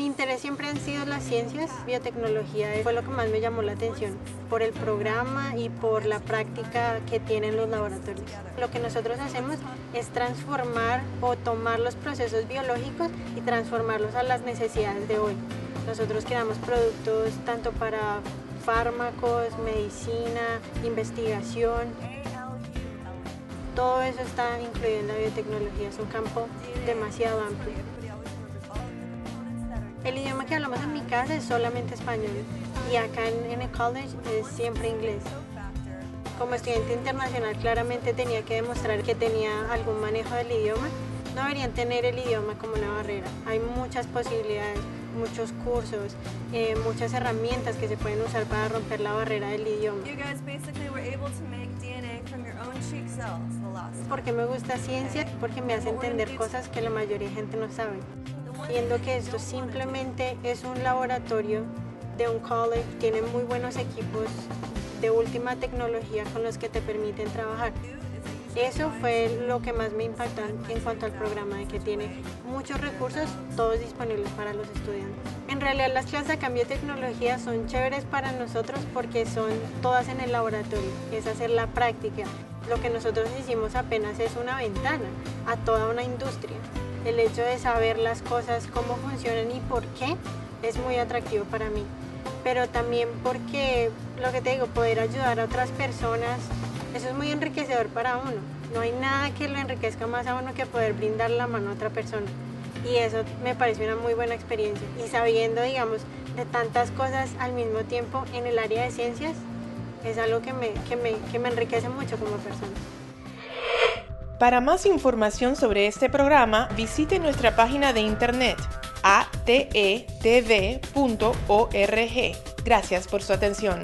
interés siempre han sido las ciencias, biotecnología fue lo que más me llamó la atención por el programa y por la práctica que tienen los laboratorios. Lo que nosotros hacemos es transformar o tomar los procesos biológicos y transformarlos a las necesidades de hoy. Nosotros creamos productos tanto para fármacos, medicina, investigación. Todo eso está incluido en la biotecnología, es un campo demasiado amplio. El idioma que hablamos en mi casa es solamente español y acá en, el college es siempre inglés. Como estudiante internacional claramente tenía que demostrar que tenía algún manejo del idioma. No deberían tener el idioma como una barrera. Hay muchas posibilidades, muchos cursos, eh, muchas herramientas que se pueden usar para romper la barrera del idioma. Porque me gusta ciencia, porque me hace entender cosas que la mayoría de gente no sabe viendo que esto simplemente es un laboratorio de un college, tiene muy buenos equipos de última tecnología con los que te permiten trabajar. Eso fue lo que más me impactó en cuanto al programa, de que tiene muchos recursos, todos disponibles para los estudiantes. En realidad las clases de cambio de tecnología son chéveres para nosotros porque son todas en el laboratorio, es hacer la práctica. Lo que nosotros hicimos apenas es una ventana a toda una industria el hecho de saber las cosas, cómo funcionan y por qué, es muy atractivo para mí. Pero también porque, lo que te digo, poder ayudar a otras personas, eso es muy enriquecedor para uno. No hay nada que lo enriquezca más a uno que poder brindar la mano a otra persona. Y eso me parece una muy buena experiencia. Y sabiendo, digamos, de tantas cosas al mismo tiempo en el área de ciencias, es algo que me, que me, que me enriquece mucho como persona. Para más información sobre este programa, visite nuestra página de internet atetv.org. Gracias por su atención.